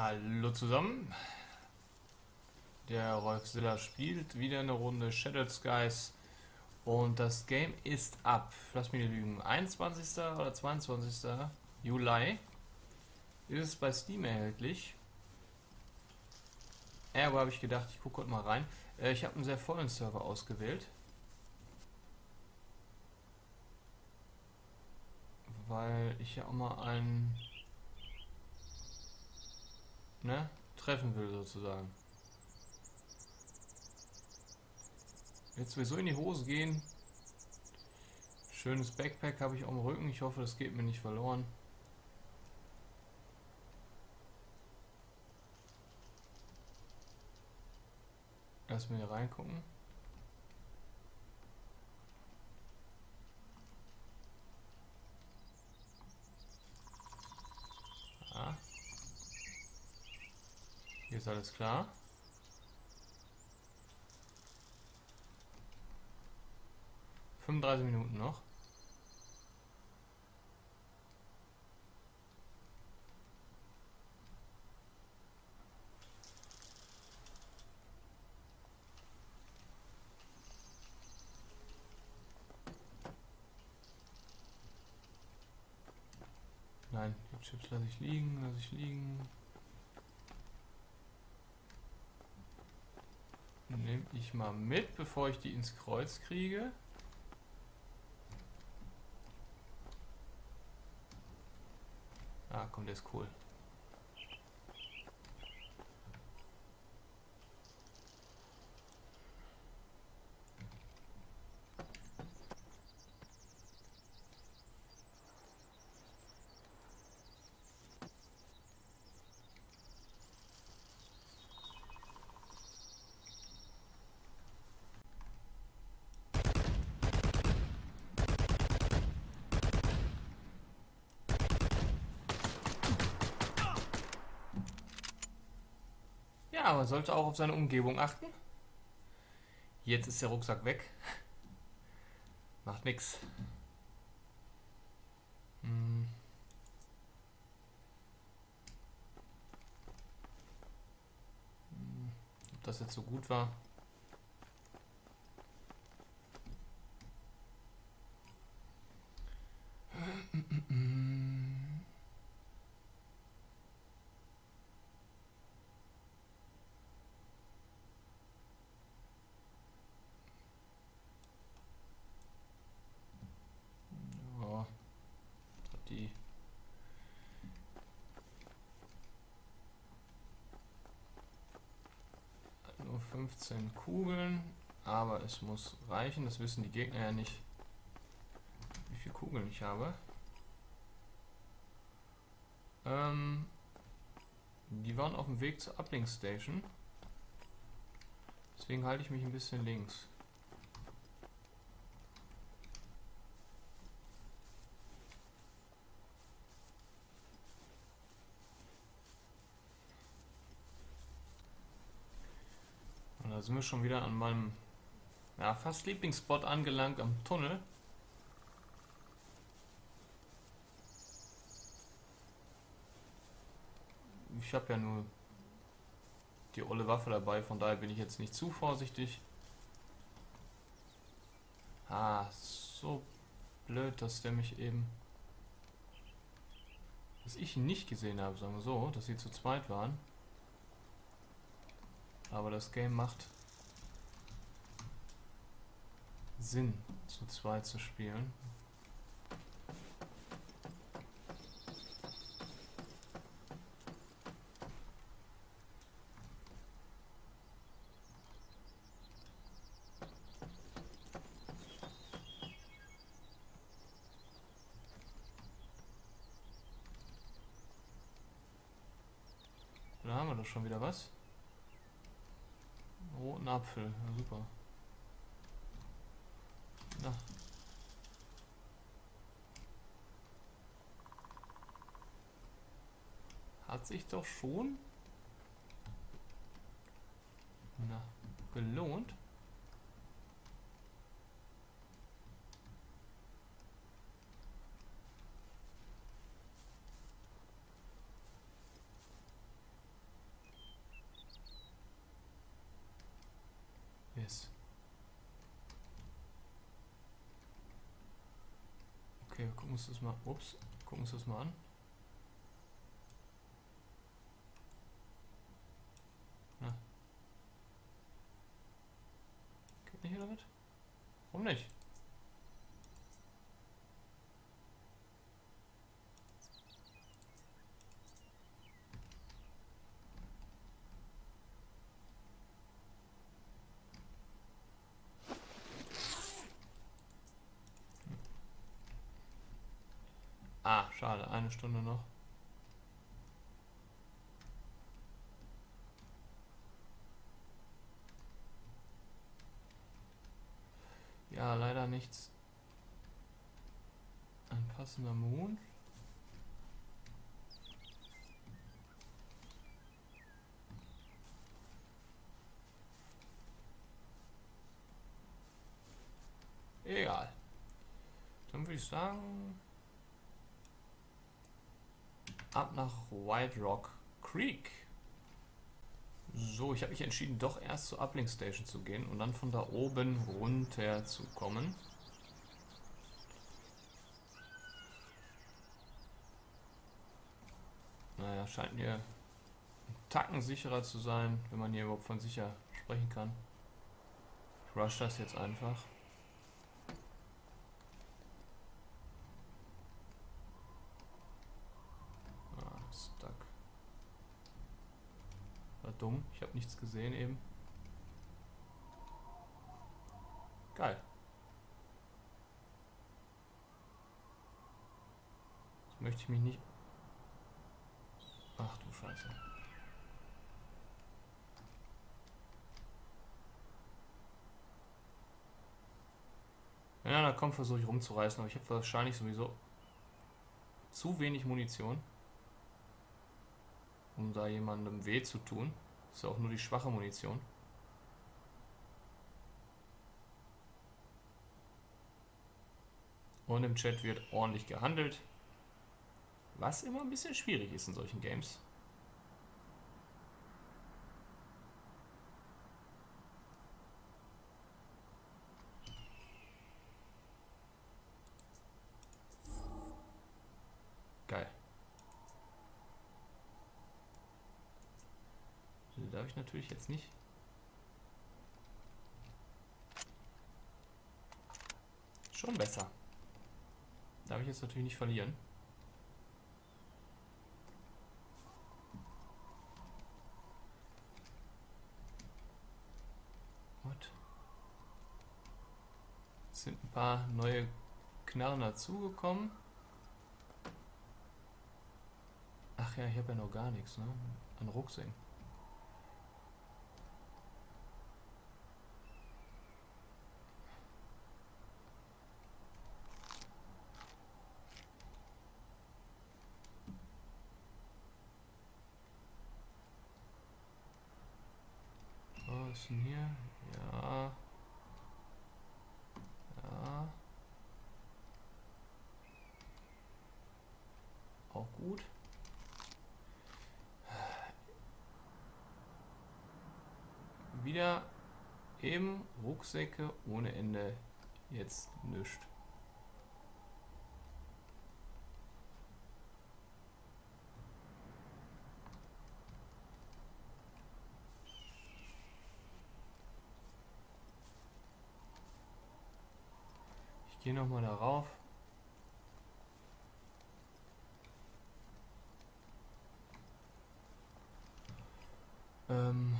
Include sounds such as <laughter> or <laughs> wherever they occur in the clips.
Hallo zusammen. Der Rolfzilla spielt wieder eine Runde Shattered Skies und das Game ist ab. Lass mich lügen. 21. oder 22. Juli ist es bei Steam erhältlich. Ergo habe ich gedacht, ich gucke mal rein. Äh, ich habe einen sehr vollen Server ausgewählt. Weil ich ja auch mal einen ne, treffen will sozusagen. Jetzt sowieso in die Hose gehen. Schönes Backpack habe ich am Rücken. Ich hoffe, das geht mir nicht verloren. Lass mir hier reingucken. Alles klar. Fünfunddreißig Minuten noch. Nein, die Chips lasse ich liegen, lasse ich liegen. Nehme ich mal mit, bevor ich die ins Kreuz kriege. Ah, komm, der ist cool. Ja, man sollte auch auf seine Umgebung achten. Jetzt ist der Rucksack weg. <laughs> Macht nix. Hm. Hm. Ob das jetzt so gut war? Ja, <clears throat> die 15 Kugeln, aber es muss reichen. Das wissen die Gegner ja nicht, wie viele Kugeln ich habe. Ähm, die waren auf dem Weg zur Uplink Station. Deswegen halte ich mich ein bisschen links. Da sind wir schon wieder an meinem ja, fast Lieblingsspot angelangt am Tunnel. Ich habe ja nur die olle Waffe dabei, von daher bin ich jetzt nicht zu vorsichtig. Ah, so blöd, dass der mich eben... Dass ich ihn nicht gesehen habe, sagen wir so, dass sie zu zweit waren. Aber das Game macht Sinn, zu zweit zu spielen. Da haben wir doch schon wieder was. Roten Apfel, ja, super. Na. Hat sich doch schon na, gelohnt. wir gucken uns das mal. Ups, gucken uns das mal an. Na. Geht nicht hier damit? Warum nicht? Ah, schade, eine Stunde noch. Ja, leider nichts. Ein passender Mond. Egal. Dann würde ich sagen, ab nach White Rock Creek. So, ich habe mich entschieden, doch erst zur Uplink Station zu gehen und dann von da oben runter zu kommen. Naja, scheint mir ein Tacken sicherer zu sein, wenn man hier überhaupt von sicher sprechen kann. Ich rush das jetzt einfach. Dumm. Ich habe nichts gesehen eben. Geil. Jetzt möchte ich mich nicht... Ach du Scheiße. Ja, da kommt versuche ich rumzureißen, aber ich habe wahrscheinlich sowieso zu wenig Munition, um da jemandem weh zu tun. Ist auch nur die schwache Munition. Und im Chat wird ordentlich gehandelt. Was immer ein bisschen schwierig ist in solchen Games. Ich natürlich jetzt nicht. Schon besser. Darf ich jetzt natürlich nicht verlieren. What? Es sind ein paar neue Knarren dazugekommen. Ach ja, ich habe ja noch gar nichts, ne? An Rucksäcken. Denn hier? Ja. Ja. Auch gut. Wieder eben Rucksäcke ohne Ende. Jetzt nichts. Gehe nochmal darauf. Ähm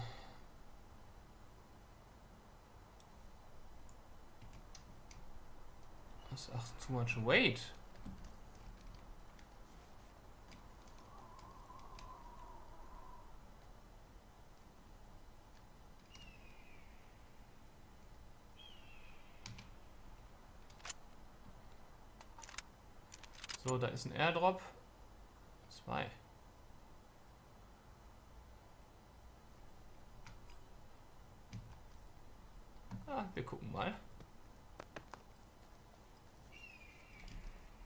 Was? Ach, too much weight. So, da ist ein Airdrop. Zwei. Ah, wir gucken mal.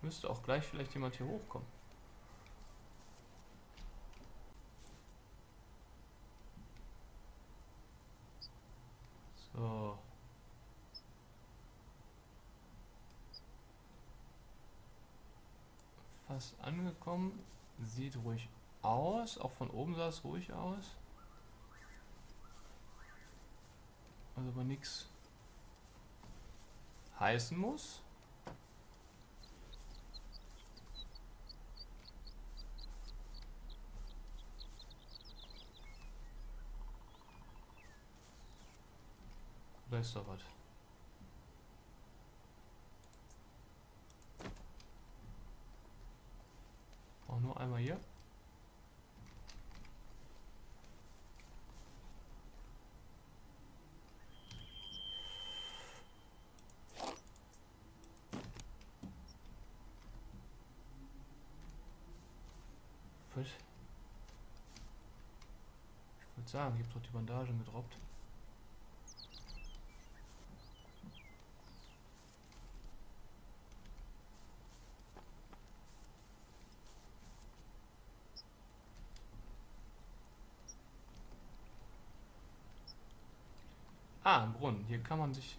Müsste auch gleich vielleicht jemand hier hochkommen. So. Fast angekommen. Sieht ruhig aus. Auch von oben sah es ruhig aus. Also aber nichts heißen muss. Da was. Auch nur einmal hier. Ich wollte sagen, ich habe doch die Bandagen gedroppt. Ah, ein Brunnen. Hier kann man sich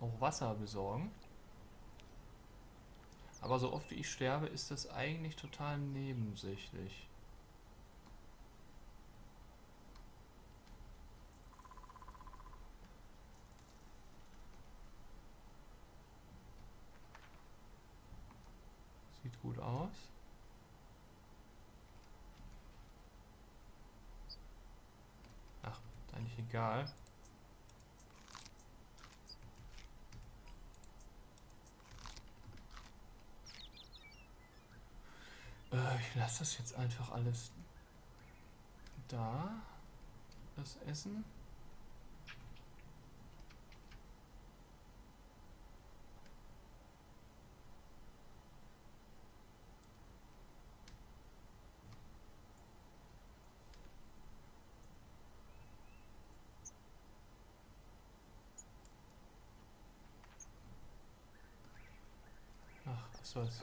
auch Wasser besorgen. Aber so oft wie ich sterbe, ist das eigentlich total nebensächlich. Sieht gut aus. Ach, eigentlich egal. Äh, ich lasse das jetzt einfach alles da. Das Essen. Was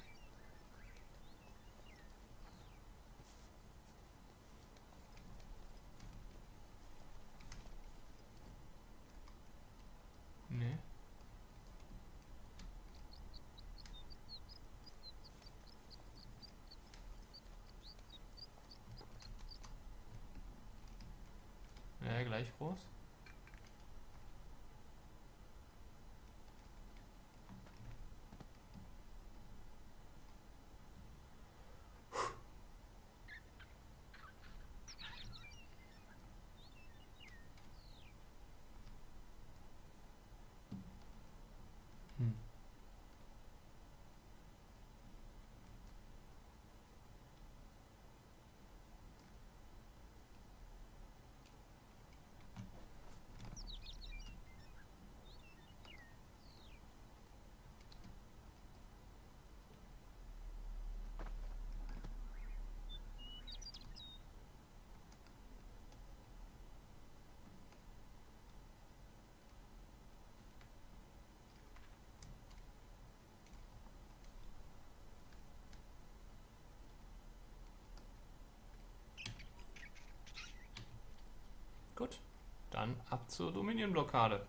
dann ab zur Dominion-Blockade.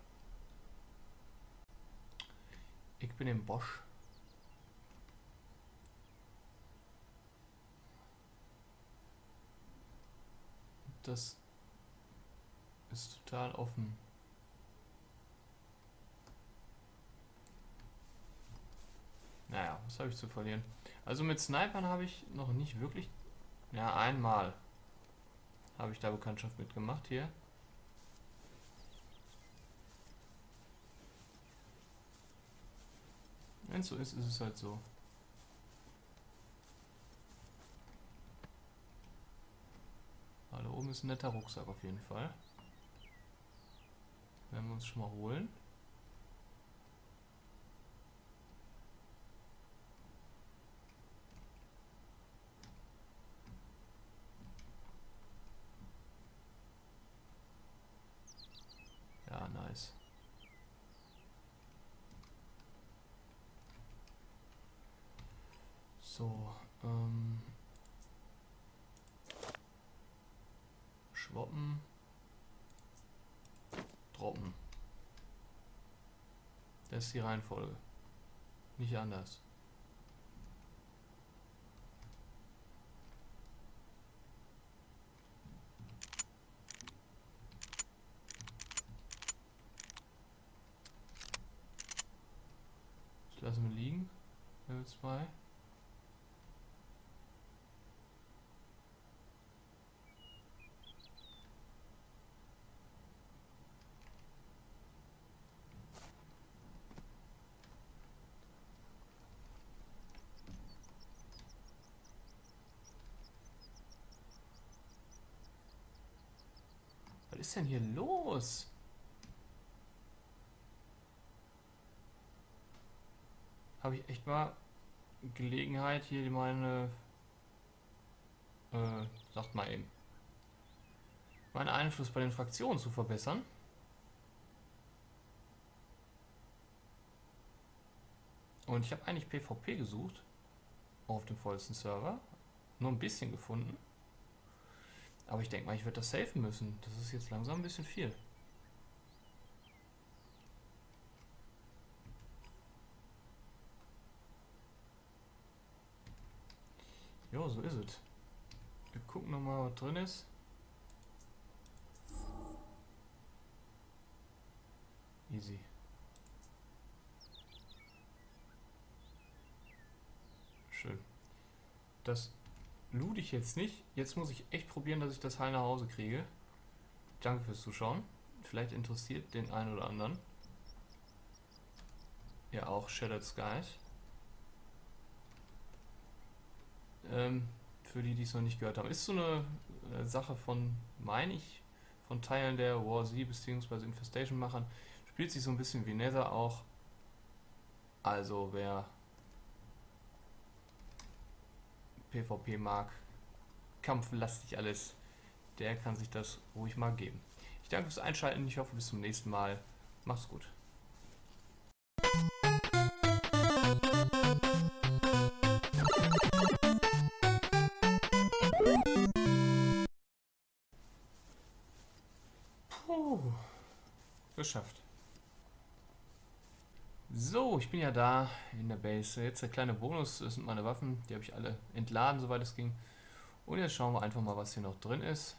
Ich bin im Bosch. Das ist total offen. Naja, was habe ich zu verlieren? Also mit Snipern habe ich noch nicht wirklich... Ja, einmal habe ich da Bekanntschaft mitgemacht hier. Wenn es so ist, ist es halt so. Ah, da oben ist ein netter Rucksack auf jeden Fall. Werden wir uns schon mal holen. Ja, nice. So, ähm, Schwappen, Droppen. Das ist die Reihenfolge. Nicht anders. Das lassen wir liegen. Level 2. ist denn hier los? Habe ich echt mal Gelegenheit, hier meine... Äh, sagt mal eben. Meinen Einfluss bei den Fraktionen zu verbessern. Und ich habe eigentlich PvP gesucht. Auf dem vollsten Server. Nur ein bisschen gefunden. Aber ich denke mal, ich werde das safen müssen. Das ist jetzt langsam ein bisschen viel. Jo, so ist es. Wir gucken nochmal, was drin ist. Easy. Schön. Das loot ich jetzt nicht. Jetzt muss ich echt probieren, dass ich das Heil nach Hause kriege. Danke fürs Zuschauen. Vielleicht interessiert den einen oder anderen. Ja, auch Shattered Skies. Ähm, für die, die es noch nicht gehört haben. Ist so eine äh, Sache von, meine ich, von Teilen der War Z bzw. Infestation machern. Spielt sich so ein bisschen wie Nether auch. Also wer PvP mag, kampflastig alles, der kann sich das ruhig mal geben. Ich danke fürs Einschalten, ich hoffe bis zum nächsten Mal. Macht's gut. Puh, geschafft. So, ich bin ja da in der Base. Jetzt der kleine Bonus, das sind meine Waffen. Die habe ich alle entladen, soweit es ging. Und jetzt schauen wir einfach mal, was hier noch drin ist.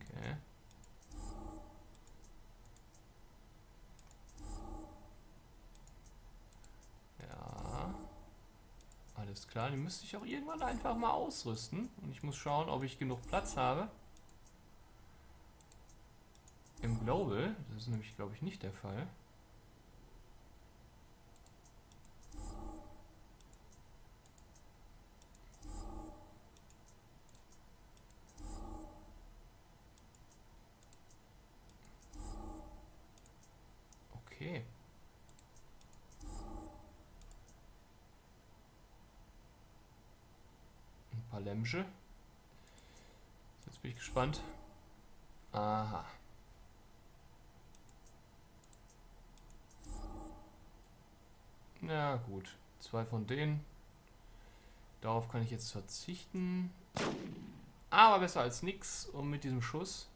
Okay. Ja. Alles klar, die müsste ich auch irgendwann einfach mal ausrüsten. Und ich muss schauen, ob ich genug Platz habe. Im Global, das ist nämlich, glaube ich, nicht der Fall. Okay. Ein paar Lämmsche. Jetzt bin ich gespannt. Aha. Ja, gut. Zwei von denen. Darauf kann ich jetzt verzichten. Aber besser als nix. Und mit diesem Schuss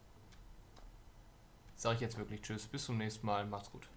sage ich jetzt wirklich Tschüss. Bis zum nächsten Mal. Macht's gut.